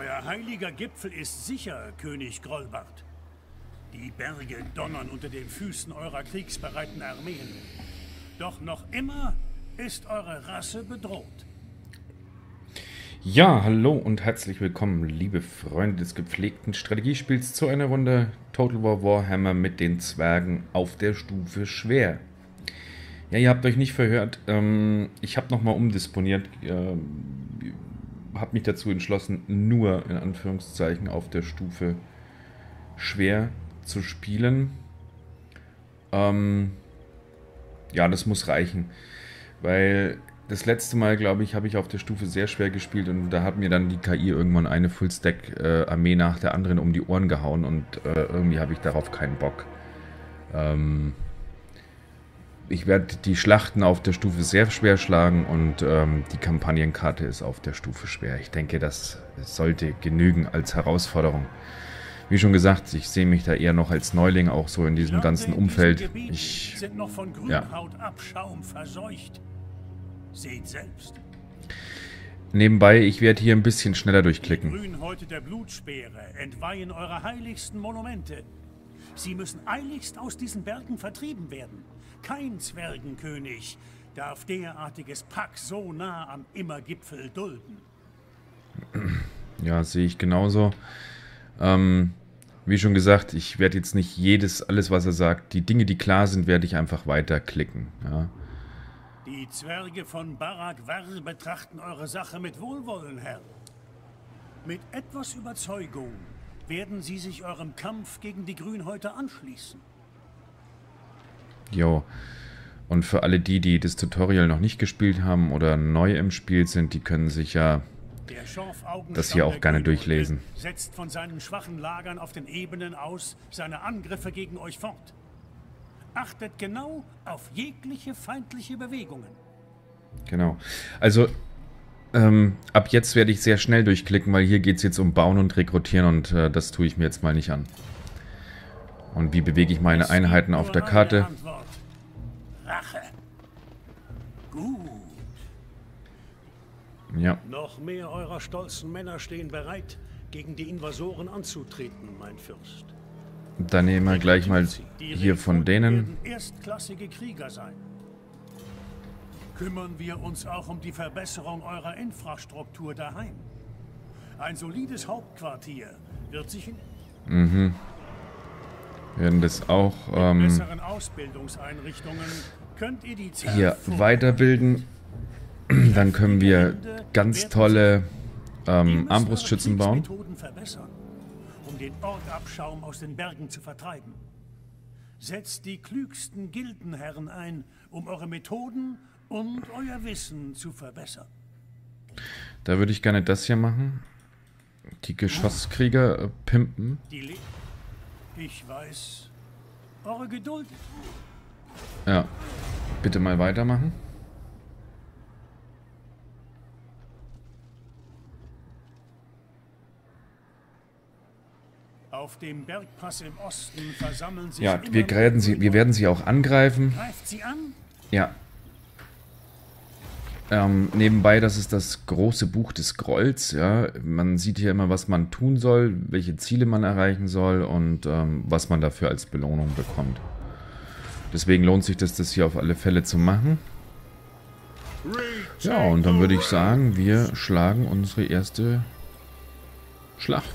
Euer heiliger Gipfel ist sicher, König Grollbart. Die Berge donnern unter den Füßen eurer kriegsbereiten Armeen. Doch noch immer ist eure Rasse bedroht. Ja, hallo und herzlich willkommen, liebe Freunde des gepflegten Strategiespiels, zu einer Runde Total War Warhammer mit den Zwergen auf der Stufe schwer. Ja, ihr habt euch nicht verhört. Ähm, ich habe nochmal umdisponiert. Ähm, habe mich dazu entschlossen, nur in Anführungszeichen auf der Stufe schwer zu spielen. Ähm, ja, das muss reichen. Weil das letzte Mal, glaube ich, habe ich auf der Stufe sehr schwer gespielt und da hat mir dann die KI irgendwann eine Fullstack-Armee nach der anderen um die Ohren gehauen und äh, irgendwie habe ich darauf keinen Bock. Ähm, ich werde die Schlachten auf der Stufe sehr schwer schlagen und ähm, die Kampagnenkarte ist auf der Stufe schwer. Ich denke, das sollte genügen als Herausforderung. Wie schon gesagt, ich sehe mich da eher noch als Neuling, auch so in diesem ganzen Umfeld. Ich, ja. verseucht. Seht selbst. Nebenbei, ich werde hier ein bisschen schneller durchklicken. Grünhäute der Blutspeere entweihen eure heiligsten Monumente. Sie müssen eiligst aus diesen Bergen vertrieben werden. Kein Zwergenkönig darf derartiges Pack so nah am Immergipfel dulden. Ja, sehe ich genauso. Ähm, wie schon gesagt, ich werde jetzt nicht jedes, alles was er sagt, die Dinge, die klar sind, werde ich einfach weiterklicken. Ja. Die Zwerge von Barak War betrachten eure Sache mit Wohlwollen, Herr. Mit etwas Überzeugung werden sie sich eurem Kampf gegen die Grünhäute anschließen. Jo. Und für alle die, die das Tutorial noch nicht gespielt haben oder neu im Spiel sind, die können sich ja das hier auch gerne durchlesen. setzt von seinen schwachen Lagern auf den Ebenen aus seine Angriffe gegen euch fort. Achtet genau auf jegliche feindliche Bewegungen. Genau. Also ähm, ab jetzt werde ich sehr schnell durchklicken, weil hier geht es jetzt um Bauen und Rekrutieren und äh, das tue ich mir jetzt mal nicht an. Und wie bewege ich meine Einheiten auf der Karte? Ja. Noch mehr eurer stolzen Männer stehen bereit, gegen die Invasoren anzutreten, mein Fürst. Dann nehmen wir gleich mal hier von denen. Erstklassige Krieger sein. Kümmern wir uns auch um die Verbesserung eurer Infrastruktur daheim. Ein solides Hauptquartier wird sich in... Mhm werden das auch ähm, hier weiterbilden. Dann können wir ganz tolle ähm, Armbrustschützen bauen. Um den Orkabschaum aus den Bergen zu vertreiben. Setzt die klügsten Gildenherren ein, um eure Methoden und euer Wissen zu verbessern. Da würde ich gerne das hier machen. Die Geschosskrieger äh, pimpen. Ich weiß. Eure Geduld. Ja. Bitte mal weitermachen. Auf dem Bergpass im Osten versammeln sich Ja, wir werden sie, wir werden sie auch angreifen. Greift sie an? Ja, ähm, nebenbei, das ist das große Buch des Grolls. Ja, man sieht hier immer, was man tun soll, welche Ziele man erreichen soll und ähm, was man dafür als Belohnung bekommt. Deswegen lohnt sich das, das hier auf alle Fälle zu machen. Ja, und dann würde ich sagen, wir schlagen unsere erste Schlacht.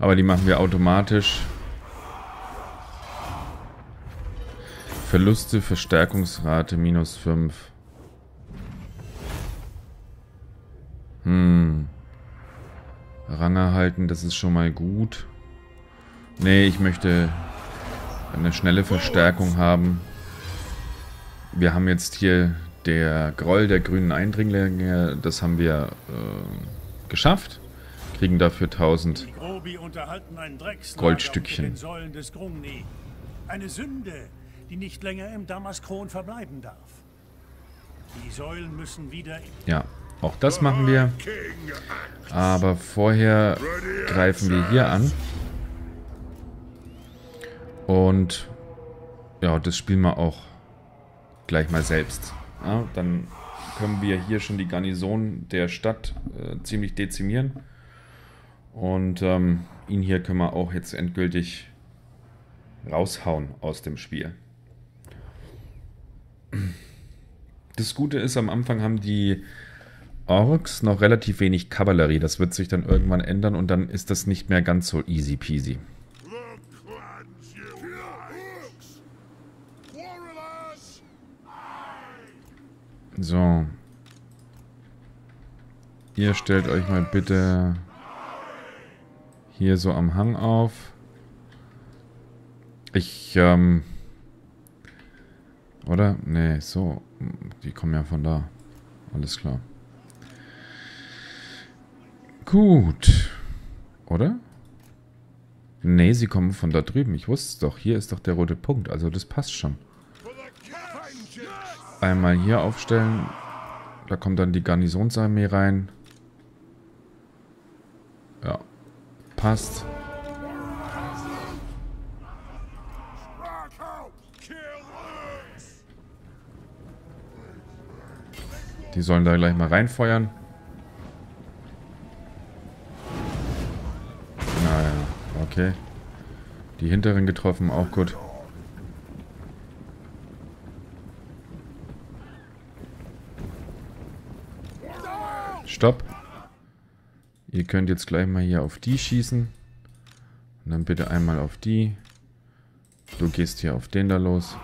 Aber die machen wir automatisch. Verluste, Verstärkungsrate minus 5. Hm. Rang erhalten, das ist schon mal gut. Nee, ich möchte eine schnelle Verstärkung haben. Wir haben jetzt hier der Groll der grünen Eindringlinge, das haben wir äh, geschafft. Kriegen dafür 1000 Goldstückchen. Eine Sünde, die nicht länger im Damaskron verbleiben darf. Die Säulen müssen wieder... Ja, auch das machen wir. Aber vorher greifen wir hier an. Und ja, das spielen wir auch gleich mal selbst. Ja, dann können wir hier schon die Garnison der Stadt äh, ziemlich dezimieren. Und ähm, ihn hier können wir auch jetzt endgültig raushauen aus dem Spiel. Das Gute ist, am Anfang haben die Orks noch relativ wenig Kavallerie. Das wird sich dann irgendwann ändern und dann ist das nicht mehr ganz so easy peasy. So. Ihr stellt euch mal bitte hier so am Hang auf. Ich, ähm... Oder? Nee, so. Die kommen ja von da. Alles klar. Gut. Oder? Nee, sie kommen von da drüben. Ich wusste es doch. Hier ist doch der rote Punkt. Also das passt schon. Einmal hier aufstellen. Da kommt dann die Garnisonsarmee rein. Ja. Passt. Die sollen da gleich mal reinfeuern. Naja, okay. Die hinteren getroffen, auch gut. Stopp. Ihr könnt jetzt gleich mal hier auf die schießen. Und dann bitte einmal auf die. Du gehst hier auf den da los.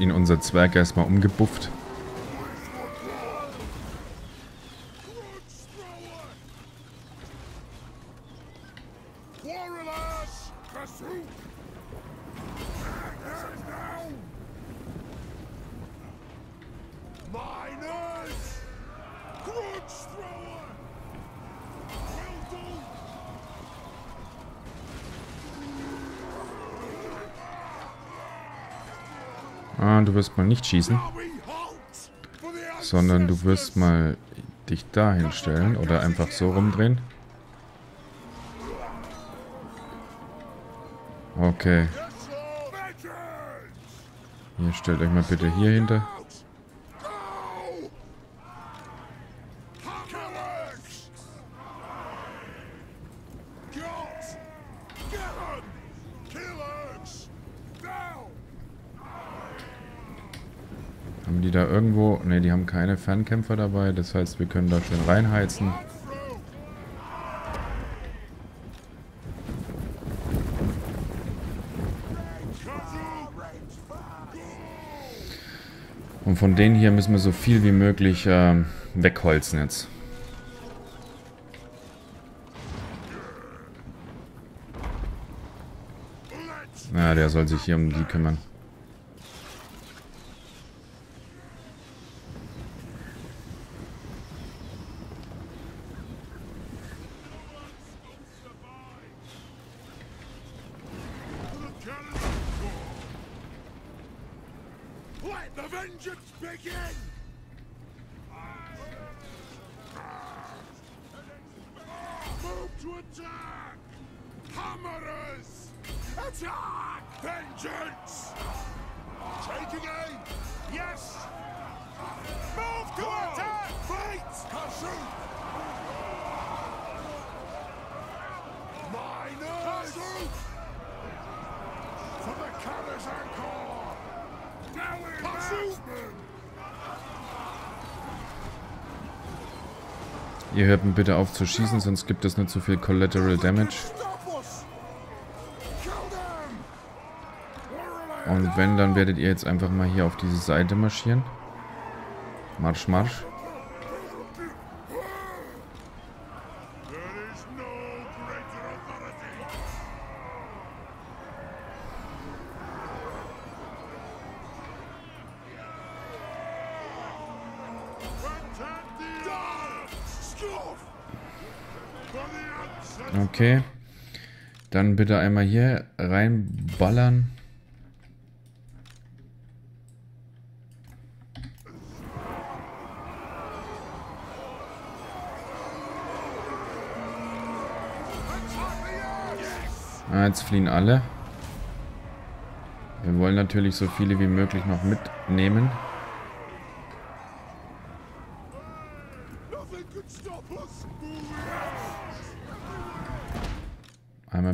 Ihn unser Zwerg erstmal umgebufft. Ah, du wirst mal nicht schießen. Sondern du wirst mal dich dahin stellen oder einfach so rumdrehen. Okay. Ihr stellt euch mal bitte hier hinter. Ne, die haben keine Fernkämpfer dabei. Das heißt, wir können da schön reinheizen. Und von denen hier müssen wir so viel wie möglich äh, wegholzen jetzt. Na, ja, der soll sich hier um die kümmern. to attack! Hammerers! Attack! Vengeance! Taking aim! Yes! Move to Whoa. attack! Fight! Kashu! Miners! Kashu! For the cannon's anchor! Now we're Ihr hört mir bitte auf zu schießen, sonst gibt es nicht zu viel Collateral Damage. Und wenn, dann werdet ihr jetzt einfach mal hier auf diese Seite marschieren. Marsch, marsch. Okay. Dann bitte einmal hier reinballern. Ah, jetzt fliehen alle. Wir wollen natürlich so viele wie möglich noch mitnehmen.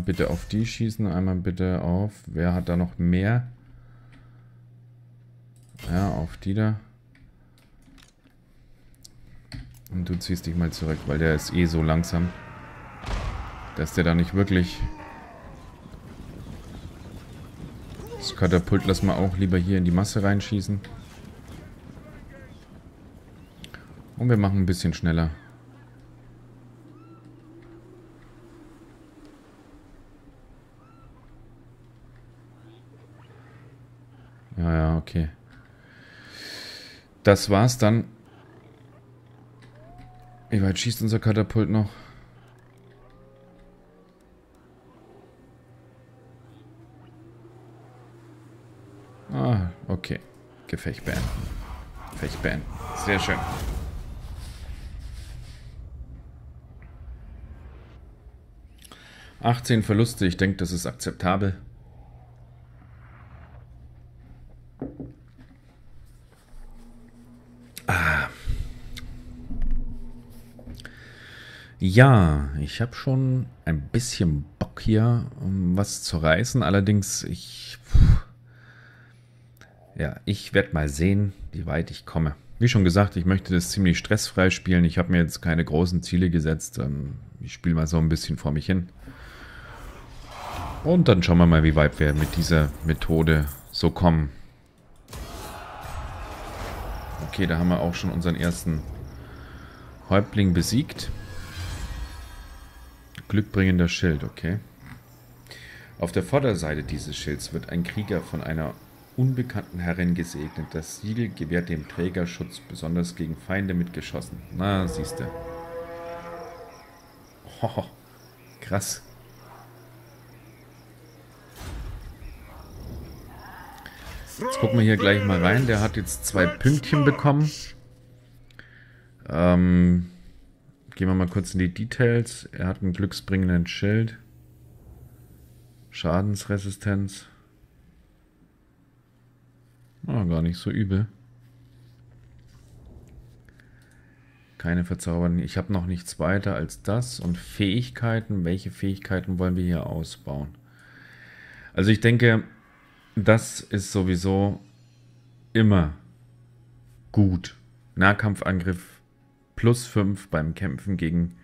Bitte auf die schießen, einmal bitte auf... Wer hat da noch mehr? Ja, auf die da. Und du ziehst dich mal zurück, weil der ist eh so langsam, dass der da nicht wirklich Das Katapult lassen wir auch lieber hier in die Masse reinschießen. Und wir machen ein bisschen schneller. Ja, ja, okay. Das war's dann. Wie weit schießt unser Katapult noch? Ah, okay. Gefecht beenden. Gefecht beenden. Sehr schön. Achtzehn Verluste, ich denke, das ist akzeptabel. Ah. Ja, ich habe schon ein bisschen Bock hier, um was zu reißen. Allerdings, ich... Ja, ich werde mal sehen, wie weit ich komme. Wie schon gesagt, ich möchte das ziemlich stressfrei spielen. Ich habe mir jetzt keine großen Ziele gesetzt. Ähm, ich spiele mal so ein bisschen vor mich hin. Und dann schauen wir mal, wie weit wir mit dieser Methode so kommen. Okay, da haben wir auch schon unseren ersten Häuptling besiegt. Glückbringender Schild, okay. Auf der Vorderseite dieses Schilds wird ein Krieger von einer unbekannten Herrin gesegnet. Das Siegel gewährt dem Träger Schutz, besonders gegen Feinde mitgeschossen. Na, siehste. Oh, krass. Jetzt gucken wir hier gleich mal rein. Der hat jetzt zwei Pünktchen bekommen. Ähm, gehen wir mal kurz in die Details. Er hat einen glücksbringenden Schild. Schadensresistenz. Ah, gar nicht so übel. Keine Verzauberung. Ich habe noch nichts weiter als das. Und Fähigkeiten. Welche Fähigkeiten wollen wir hier ausbauen? Also ich denke, das ist sowieso immer gut. Nahkampfangriff plus 5 beim Kämpfen gegen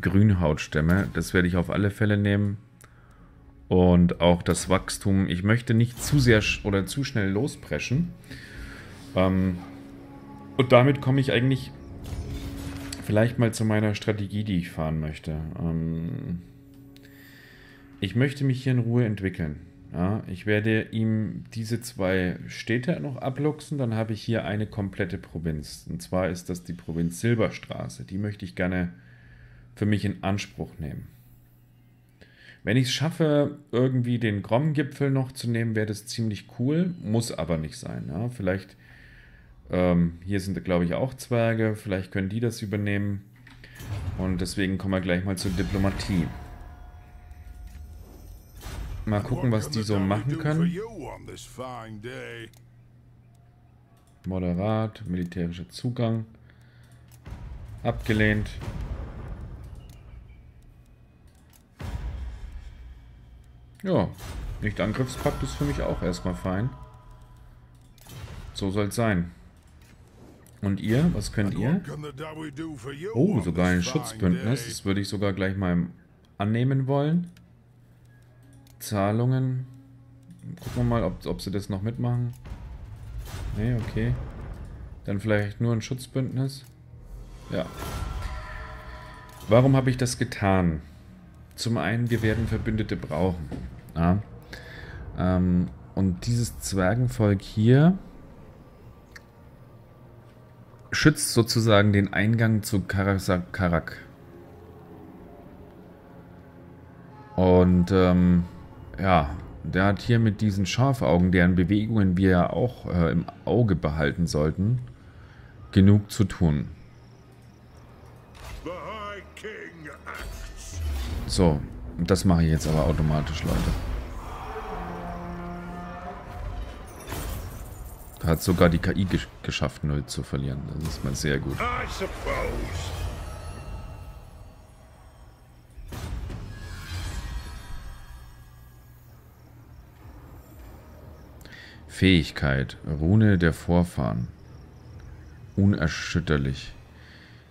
Grünhautstämme. Das werde ich auf alle Fälle nehmen und auch das Wachstum. Ich möchte nicht zu sehr oder zu schnell lospreschen. Ähm, und damit komme ich eigentlich vielleicht mal zu meiner Strategie, die ich fahren möchte. Ähm, ich möchte mich hier in Ruhe entwickeln. Ja, ich werde ihm diese zwei Städte noch abluchsen, dann habe ich hier eine komplette Provinz. Und zwar ist das die Provinz Silberstraße. Die möchte ich gerne für mich in Anspruch nehmen. Wenn ich es schaffe, irgendwie den Grom-Gipfel noch zu nehmen, wäre das ziemlich cool. Muss aber nicht sein. Ja? Vielleicht, ähm, hier sind, glaube ich, auch Zwerge. Vielleicht können die das übernehmen. Und deswegen kommen wir gleich mal zur Diplomatie. Mal gucken, was die so machen können. Moderat, militärischer Zugang. Abgelehnt. Ja, Nicht-Angriffspakt ist für mich auch erstmal fein. So soll es sein. Und ihr, was könnt ihr? Oh, sogar ein Schutzbündnis. Das würde ich sogar gleich mal annehmen wollen. Zahlungen. Gucken wir mal, ob, ob sie das noch mitmachen. Nee, okay. Dann vielleicht nur ein Schutzbündnis. Ja. Warum habe ich das getan? Zum einen, wir werden Verbündete brauchen. Ja. Ähm, und dieses Zwergenvolk hier schützt sozusagen den Eingang zu Karak. Und ähm, ja, der hat hier mit diesen Schafaugen, deren Bewegungen wir ja auch äh, im Auge behalten sollten, genug zu tun. So, das mache ich jetzt aber automatisch, Leute. Hat sogar die KI gesch geschafft, null zu verlieren. Das ist mal sehr gut. Fähigkeit. Rune der Vorfahren. Unerschütterlich.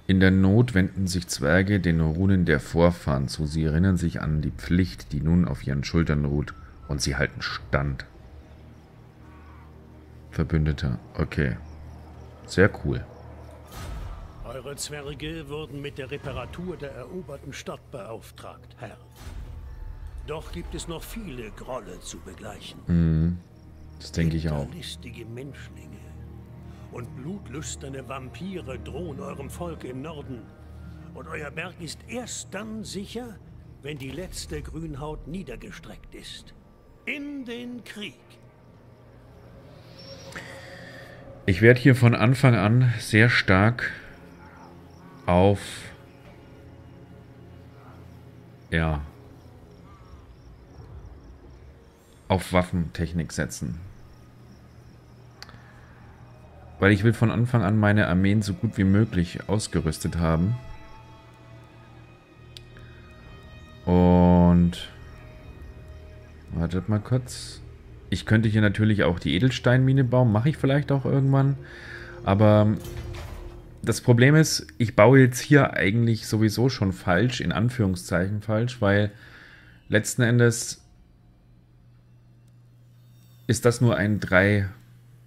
In der Not wenden sich Zwerge den Runen der Vorfahren zu. Sie erinnern sich an die Pflicht, die nun auf ihren Schultern ruht. Und sie halten Stand. Verbündeter. Okay. Sehr cool. Eure Zwerge wurden mit der Reparatur der eroberten Stadt beauftragt, Herr. Doch gibt es noch viele Grolle zu begleichen. Mhm. Das denke ich auch. Listige Menschlinge und blutlüsterne Vampire drohen eurem Volk im Norden. Und euer Berg ist erst dann sicher, wenn die letzte Grünhaut niedergestreckt ist. In den Krieg. Ich werde hier von Anfang an sehr stark auf ja auf Waffentechnik setzen. Weil ich will von Anfang an meine Armeen so gut wie möglich ausgerüstet haben. Und... Wartet mal kurz. Ich könnte hier natürlich auch die Edelsteinmine bauen. Mache ich vielleicht auch irgendwann. Aber das Problem ist, ich baue jetzt hier eigentlich sowieso schon falsch, in Anführungszeichen falsch, weil letzten Endes ist das nur ein drei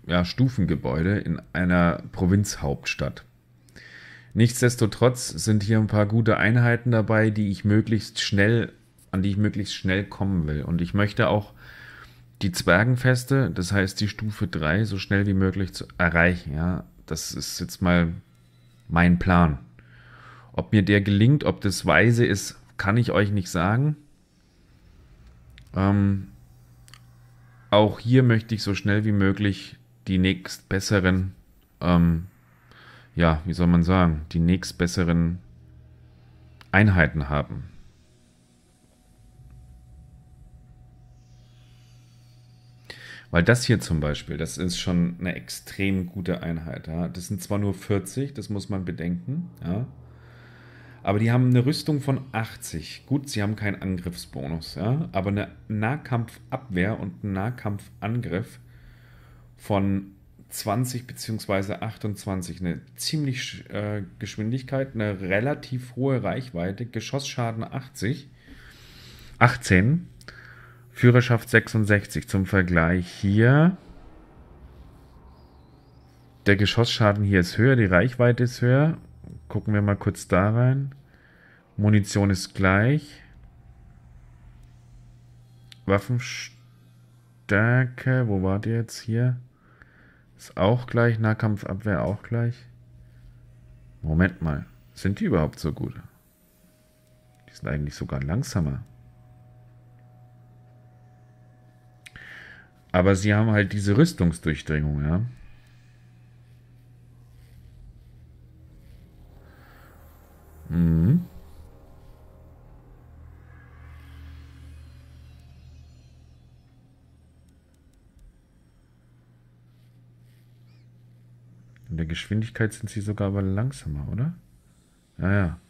ja, Stufengebäude in einer Provinzhauptstadt. Nichtsdestotrotz sind hier ein paar gute Einheiten dabei, die ich möglichst schnell, an die ich möglichst schnell kommen will. Und ich möchte auch die Zwergenfeste, das heißt die Stufe 3, so schnell wie möglich zu erreichen. Ja, das ist jetzt mal mein Plan. Ob mir der gelingt, ob das weise ist, kann ich euch nicht sagen. Ähm, auch hier möchte ich so schnell wie möglich die nächstbesseren, ähm, ja, wie soll man sagen, die nächstbesseren Einheiten haben. Weil das hier zum Beispiel, das ist schon eine extrem gute Einheit. Ja. Das sind zwar nur 40, das muss man bedenken, ja. Aber die haben eine Rüstung von 80. Gut, sie haben keinen Angriffsbonus, ja. Aber eine Nahkampfabwehr und einen Nahkampfangriff von 20 bzw. 28. Eine ziemlich äh, Geschwindigkeit, eine relativ hohe Reichweite, Geschossschaden 80, 18, Führerschaft 66. Zum Vergleich hier. Der Geschossschaden hier ist höher, die Reichweite ist höher. Gucken wir mal kurz da rein. Munition ist gleich. Waffenstärke, wo war die jetzt hier? Ist auch gleich, Nahkampfabwehr auch gleich. Moment mal, sind die überhaupt so gut? Die sind eigentlich sogar langsamer. Aber sie haben halt diese Rüstungsdurchdringung, ja. Mhm. In der Geschwindigkeit sind sie sogar aber langsamer, oder? Ja, ja.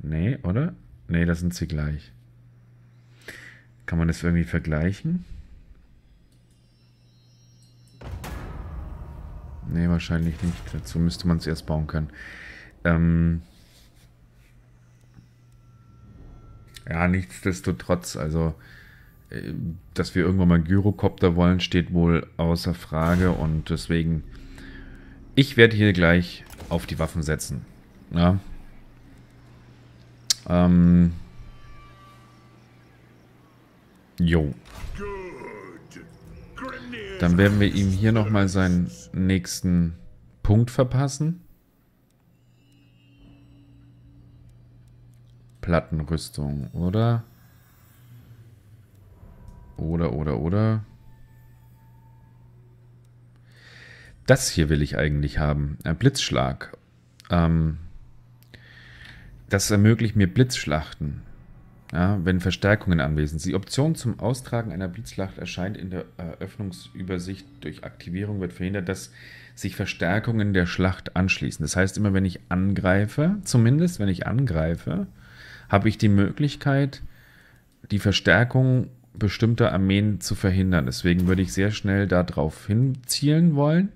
Nee, oder? Nee, da sind sie gleich. Kann man das irgendwie vergleichen? Nee, wahrscheinlich nicht. Dazu müsste man es erst bauen können. Ähm ja, nichtsdestotrotz, also äh, dass wir irgendwann mal einen Gyrocopter wollen, steht wohl außer Frage und deswegen ich werde hier gleich auf die Waffen setzen. Ja. Ähm. Jo. Dann werden wir ihm hier nochmal seinen nächsten Punkt verpassen. Plattenrüstung, oder? Oder, oder, oder. Das hier will ich eigentlich haben. Ein Blitzschlag. Ähm, das ermöglicht mir Blitzschlachten. Ja, wenn Verstärkungen anwesend sind. Die Option zum Austragen einer Blitzschlacht erscheint in der Eröffnungsübersicht. Durch Aktivierung wird verhindert, dass sich Verstärkungen der Schlacht anschließen. Das heißt, immer wenn ich angreife, zumindest wenn ich angreife, habe ich die Möglichkeit, die Verstärkung bestimmter Armeen zu verhindern. Deswegen würde ich sehr schnell darauf hinzielen wollen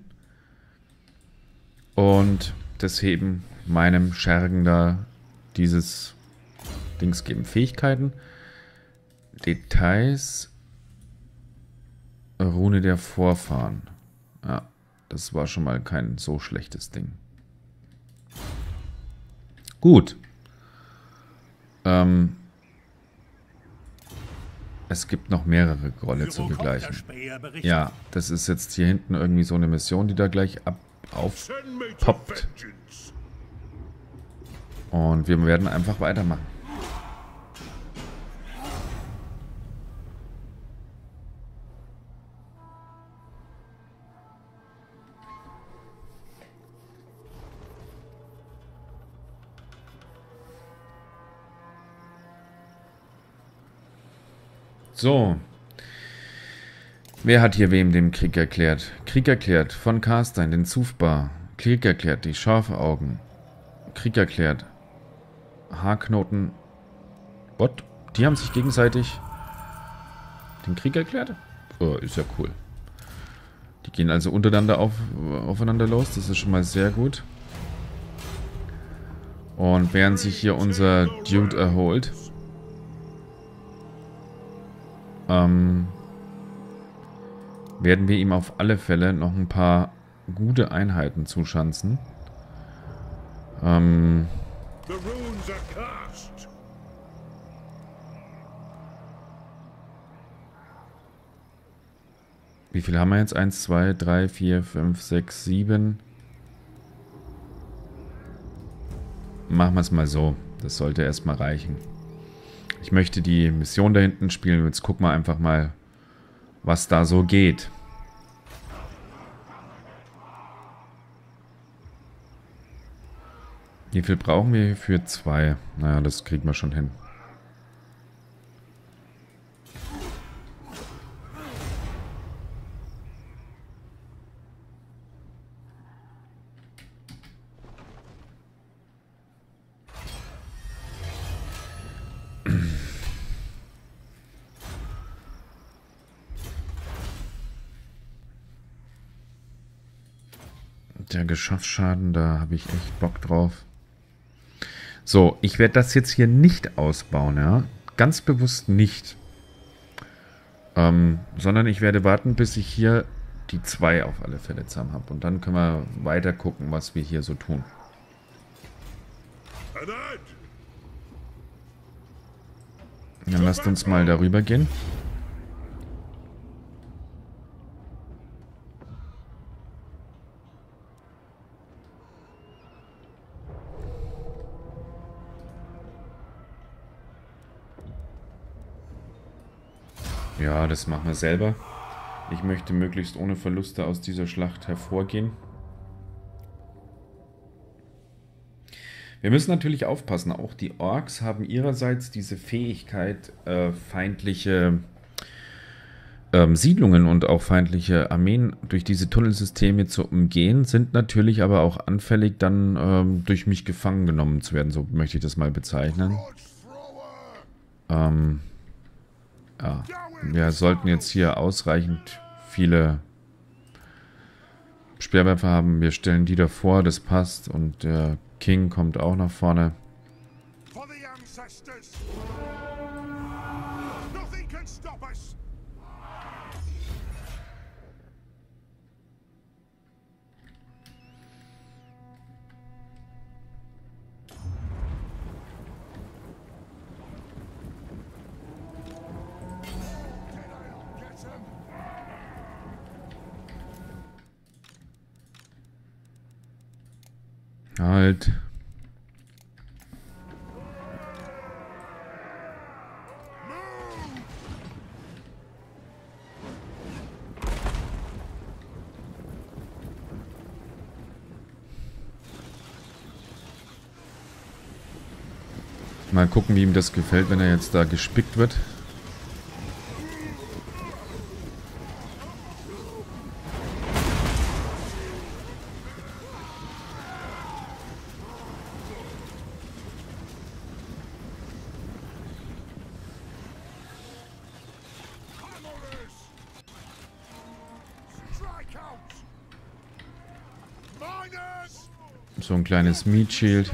und deswegen meinem Schergen da dieses Dings geben. Fähigkeiten, Details, Rune der Vorfahren. Ja, das war schon mal kein so schlechtes Ding. Gut. Ähm, es gibt noch mehrere Grolle zu begleichen. Ja, das ist jetzt hier hinten irgendwie so eine Mission, die da gleich ab aufpoppt. Und wir werden einfach weitermachen. So. Wer hat hier wem den Krieg erklärt? Krieg erklärt von Carstein, den Zufbar. Krieg erklärt, die Schafaugen. Krieg erklärt. Haarknoten. What? Die haben sich gegenseitig den Krieg erklärt? Oh, ist ja cool. Die gehen also untereinander auf, aufeinander los. Das ist schon mal sehr gut. Und während sich hier unser Dude erholt, ähm, werden wir ihm auf alle Fälle noch ein paar gute Einheiten zuschanzen. Ähm, wie viel haben wir jetzt? 1, 2, 3, 4, 5, 6, 7. Machen wir es mal so. Das sollte erstmal reichen. Ich möchte die Mission da hinten spielen. Jetzt gucken wir einfach mal, was da so geht. Wie viel brauchen wir für zwei? Naja, das kriegen wir schon hin. Der Geschosssschaden, da habe ich echt Bock drauf. So, ich werde das jetzt hier nicht ausbauen, ja. Ganz bewusst nicht. Ähm, sondern ich werde warten, bis ich hier die zwei auf alle Fälle zusammen habe. Und dann können wir weiter gucken, was wir hier so tun. Dann lasst uns mal darüber gehen. Ja, das machen wir selber. Ich möchte möglichst ohne Verluste aus dieser Schlacht hervorgehen. Wir müssen natürlich aufpassen. Auch die Orks haben ihrerseits diese Fähigkeit, äh, feindliche ähm, Siedlungen und auch feindliche Armeen durch diese Tunnelsysteme zu umgehen, sind natürlich aber auch anfällig, dann ähm, durch mich gefangen genommen zu werden. So möchte ich das mal bezeichnen. Ähm, ja. Wir sollten jetzt hier ausreichend viele Speerwerfer haben. Wir stellen die davor, das passt. Und der King kommt auch nach vorne. halt. Mal gucken, wie ihm das gefällt, wenn er jetzt da gespickt wird. Kleines Meat Shield.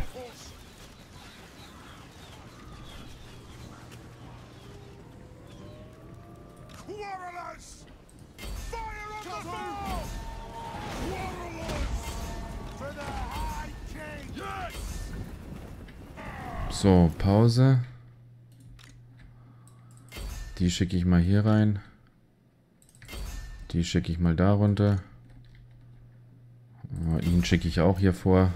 So, Pause. Die schicke ich mal hier rein. Die schicke ich mal da runter. Ah, Ihn schicke ich auch hier vor.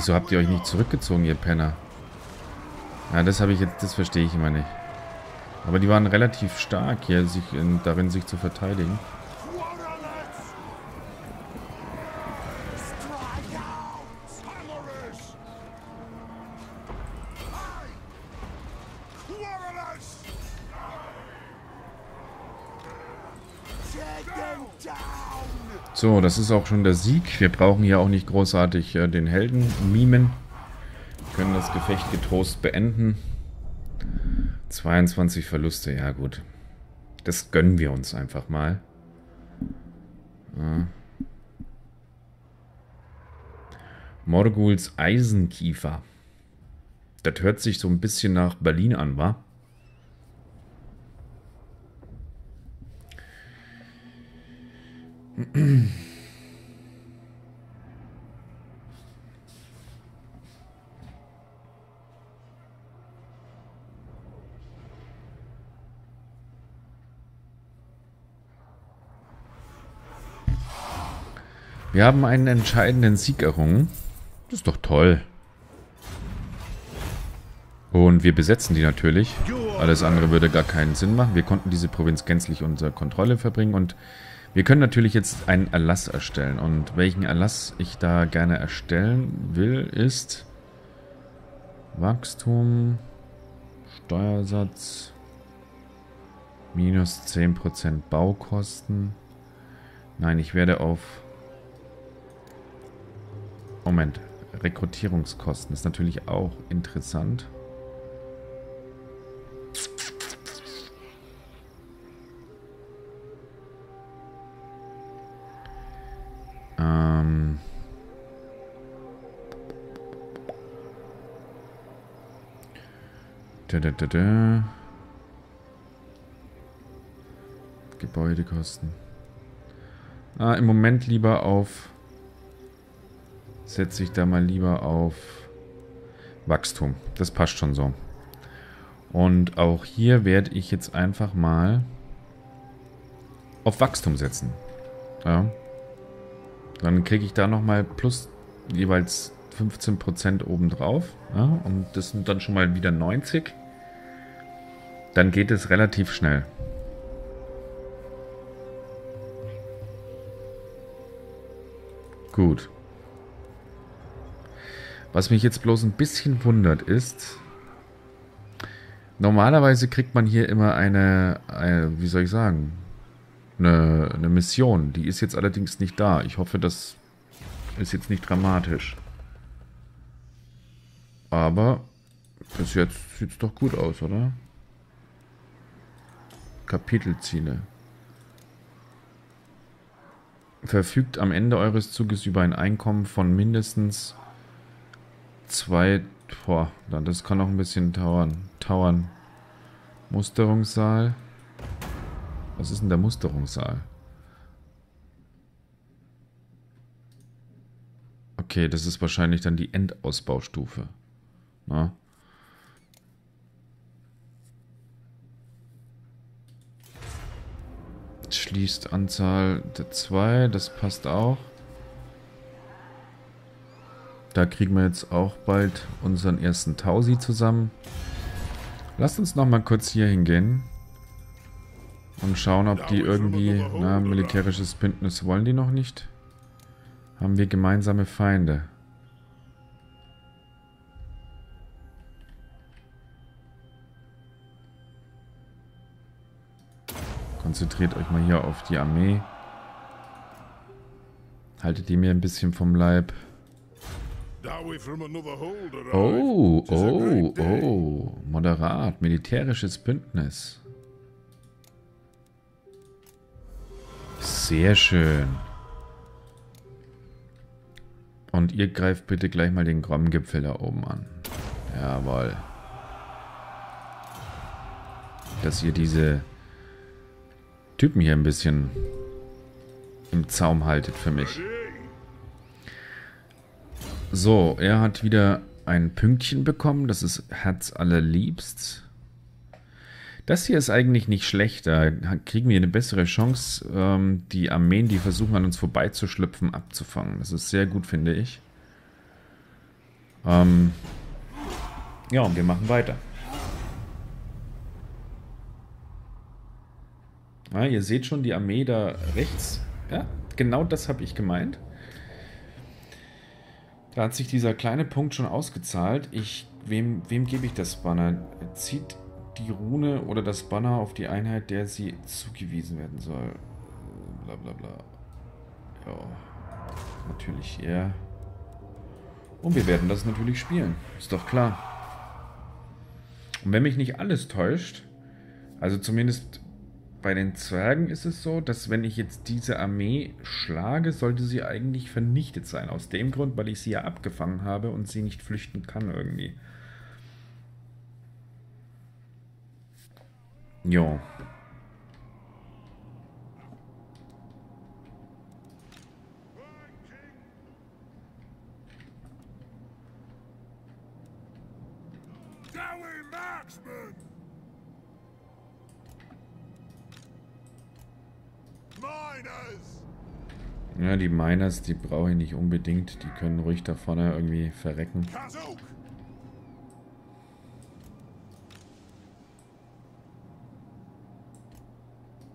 Wieso habt ihr euch nicht zurückgezogen, ihr Penner? Ja, das habe ich jetzt, das verstehe ich immer nicht. Aber die waren relativ stark hier, sich in, darin sich zu verteidigen. So, das ist auch schon der Sieg. Wir brauchen hier auch nicht großartig äh, den Helden mimen. Wir können das Gefecht getrost beenden. 22 Verluste, ja gut. Das gönnen wir uns einfach mal. Ja. Morguls Eisenkiefer. Das hört sich so ein bisschen nach Berlin an, wa? Wir haben einen entscheidenden Sieg errungen. Das ist doch toll. Und wir besetzen die natürlich. Alles andere würde gar keinen Sinn machen. Wir konnten diese Provinz gänzlich unter Kontrolle verbringen und wir können natürlich jetzt einen Erlass erstellen. Und welchen Erlass ich da gerne erstellen will, ist Wachstum, Steuersatz, minus 10% Baukosten. Nein, ich werde auf Moment, Rekrutierungskosten ist natürlich auch interessant. Da, da, da, da. Gebäudekosten. Ah, im Moment lieber auf setze ich da mal lieber auf Wachstum. Das passt schon so. Und auch hier werde ich jetzt einfach mal auf Wachstum setzen. Ja. Dann kriege ich da nochmal plus jeweils 15% obendrauf. Ja, und das sind dann schon mal wieder 90. Dann geht es relativ schnell. Gut. Was mich jetzt bloß ein bisschen wundert ist, normalerweise kriegt man hier immer eine, eine wie soll ich sagen, eine, eine Mission. Die ist jetzt allerdings nicht da. Ich hoffe, das ist jetzt nicht dramatisch. Aber bis jetzt sieht es doch gut aus, oder? Kapitelziele. Verfügt am Ende eures Zuges über ein Einkommen von mindestens zwei. Boah, das kann noch ein bisschen dauern. Tauern. Musterungssaal. Was ist denn der Musterungssaal? Okay, das ist wahrscheinlich dann die Endausbaustufe. Na? Schließt Anzahl der 2, das passt auch. Da kriegen wir jetzt auch bald unseren ersten Tausi zusammen. Lasst uns noch mal kurz hier hingehen. Und schauen, ob die irgendwie... Na, militärisches Bündnis wollen die noch nicht. Haben wir gemeinsame Feinde. Konzentriert euch mal hier auf die Armee. Haltet die mir ein bisschen vom Leib. Oh, oh, oh. Moderat. Militärisches Bündnis. Sehr schön. Und ihr greift bitte gleich mal den Grom-Gipfel da oben an. Jawohl. Dass ihr diese Typen hier ein bisschen im Zaum haltet für mich. So, er hat wieder ein Pünktchen bekommen. Das ist Herz allerliebst. Das hier ist eigentlich nicht schlecht. Da kriegen wir eine bessere Chance, ähm, die Armeen, die versuchen an uns vorbeizuschlüpfen, abzufangen. Das ist sehr gut, finde ich. Ähm ja, und wir machen weiter. Ah, ihr seht schon die Armee da rechts. Ja, genau das habe ich gemeint. Da hat sich dieser kleine Punkt schon ausgezahlt. Ich, wem, wem gebe ich das Banner? Zieht die Rune oder das Banner auf die Einheit, der sie zugewiesen werden soll. Bla bla bla. Ja. Natürlich er. Und wir werden das natürlich spielen. Ist doch klar. Und wenn mich nicht alles täuscht, also zumindest bei den Zwergen ist es so, dass wenn ich jetzt diese Armee schlage, sollte sie eigentlich vernichtet sein. Aus dem Grund, weil ich sie ja abgefangen habe und sie nicht flüchten kann irgendwie. Jo. Ja, die Miners, die brauche ich nicht unbedingt. Die können ruhig da vorne irgendwie verrecken.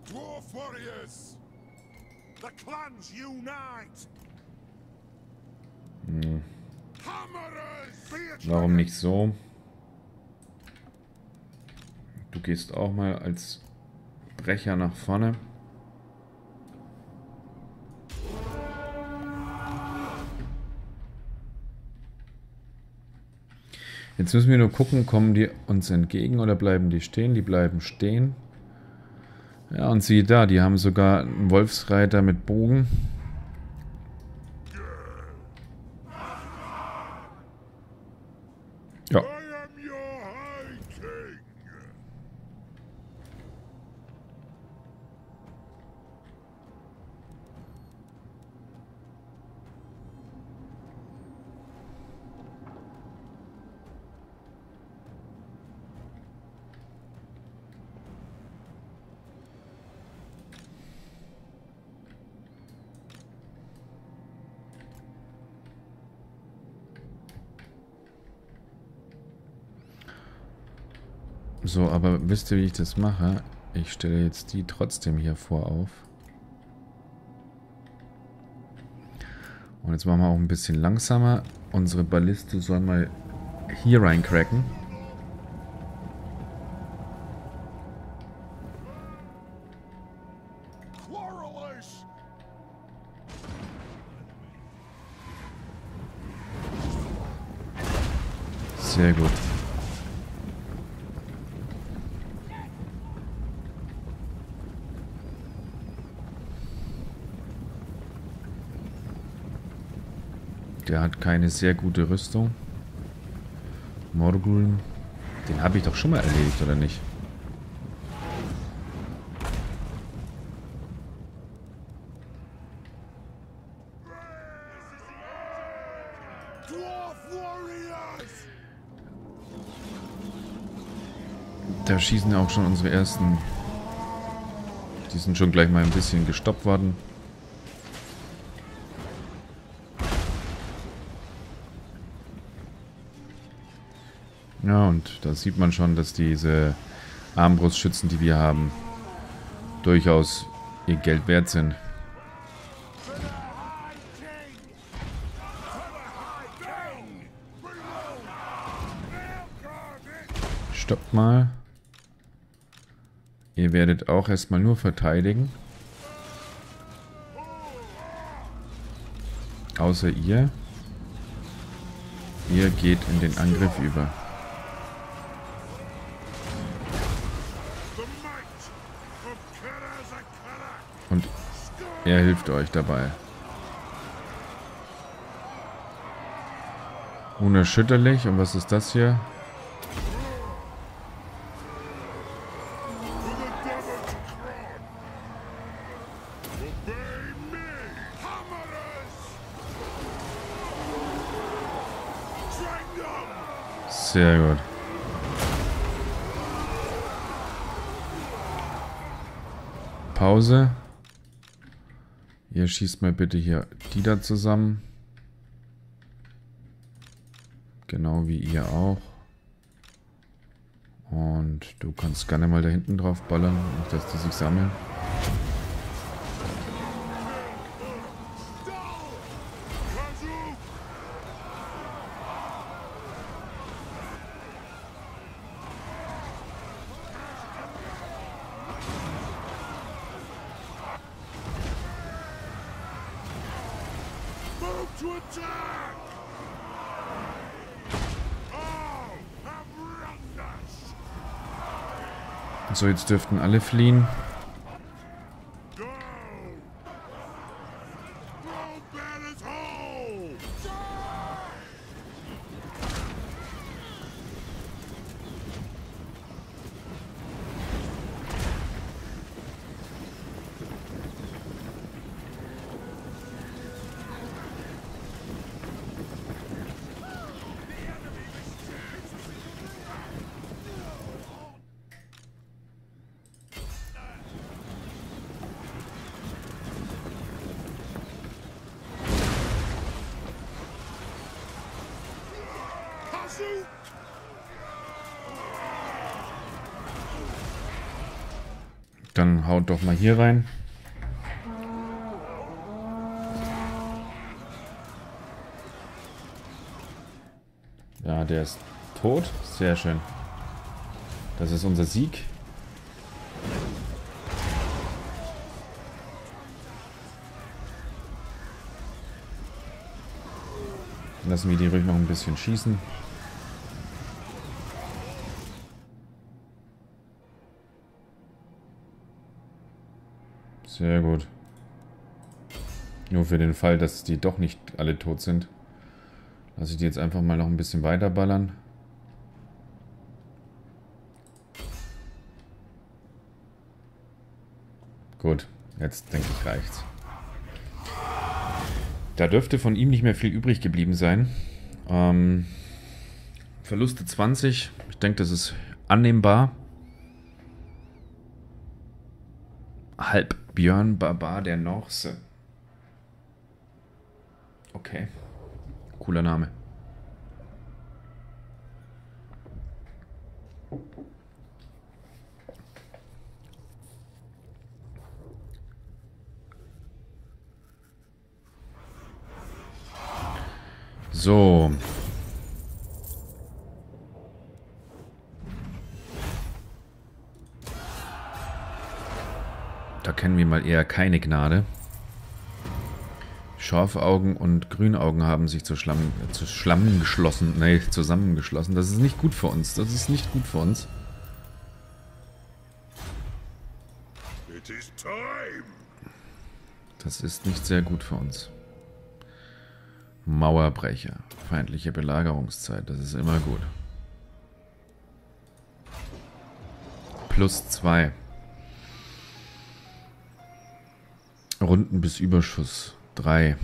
Dwarf Warriors! The clans unite! Hm. Warum nicht so? Du gehst auch mal als Brecher nach vorne. Jetzt müssen wir nur gucken, kommen die uns entgegen oder bleiben die stehen? Die bleiben stehen. Ja, und siehe da, die haben sogar einen Wolfsreiter mit Bogen. Ja. So, aber wisst ihr, wie ich das mache? Ich stelle jetzt die trotzdem hier vor auf. Und jetzt machen wir auch ein bisschen langsamer. Unsere Balliste soll mal hier reincracken. Sehr gut. Der hat keine sehr gute Rüstung. Morgul. Den habe ich doch schon mal erledigt, oder nicht? Da schießen auch schon unsere ersten. Die sind schon gleich mal ein bisschen gestoppt worden. Und da sieht man schon, dass diese Armbrustschützen, die wir haben, durchaus ihr Geld wert sind. Stoppt mal. Ihr werdet auch erstmal nur verteidigen. Außer ihr. Ihr geht in den Angriff über. Er hilft euch dabei. Unerschütterlich. Und was ist das hier? Sehr gut. Pause. Ihr schießt mal bitte hier die da zusammen. Genau wie ihr auch. Und du kannst gerne mal da hinten drauf ballern, dass die sich sammeln. So, jetzt dürften alle fliehen. Dann haut doch mal hier rein. Ja, der ist tot. Sehr schön. Das ist unser Sieg. Lassen wir die ruhig noch ein bisschen schießen. Sehr gut. Nur für den Fall, dass die doch nicht alle tot sind. Lasse ich die jetzt einfach mal noch ein bisschen weiter ballern. Gut, jetzt denke ich reicht's. Da dürfte von ihm nicht mehr viel übrig geblieben sein. Ähm, Verluste 20. Ich denke, das ist annehmbar. Halb Björn Barbar der Norse. Okay. Cooler Name. So. Kennen wir mal eher keine Gnade. Schorfaugen und Grünaugen haben sich zu Schlamm, äh, zu Schlamm geschlossen. Nee, zusammengeschlossen. Das ist nicht gut für uns. Das ist nicht gut für uns. Das ist nicht sehr gut für uns. Mauerbrecher. Feindliche Belagerungszeit. Das ist immer gut. Plus zwei. Runden bis Überschuss. Drei.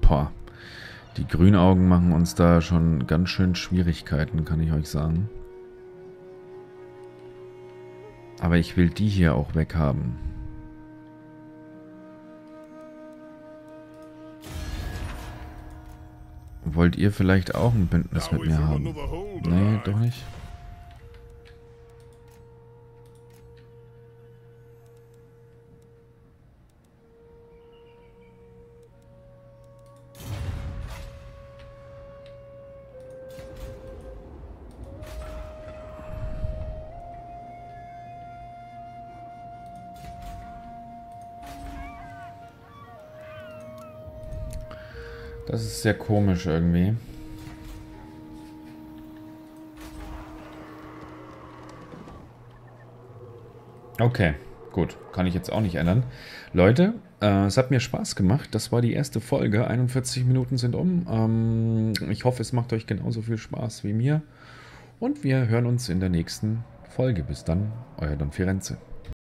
Boah. Die Grünaugen machen uns da schon ganz schön Schwierigkeiten, kann ich euch sagen. Aber ich will die hier auch weghaben. Wollt ihr vielleicht auch ein Bündnis mit mir haben? Nee, doch nicht. Sehr komisch irgendwie. Okay, gut. Kann ich jetzt auch nicht ändern. Leute, äh, es hat mir Spaß gemacht. Das war die erste Folge. 41 Minuten sind um. Ähm, ich hoffe, es macht euch genauso viel Spaß wie mir. Und wir hören uns in der nächsten Folge. Bis dann, euer Don Firenze.